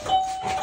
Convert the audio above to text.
you.